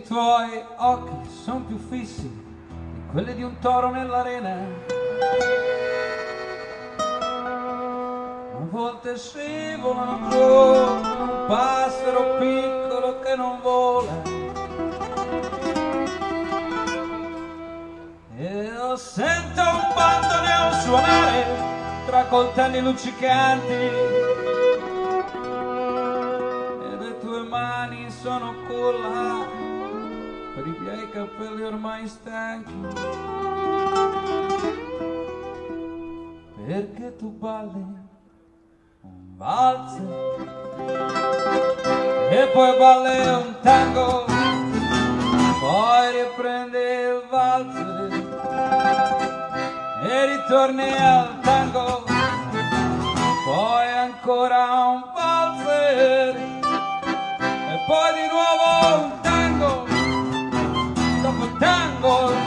tuoi occhi sono più fissi di quelli di un toro nell'arena. A volte scivolano giù un passero piccolo che non vola. E io sento un bandoneon suonare tra coltelli luccicanti le tue mani sono culla per i miei capelli ormai stanchi. Perché tu balli un valzer e poi balli un tango poi riprendi il valzer e ritorni al tango poi ancora un valzer e poi di nuovo un Oh.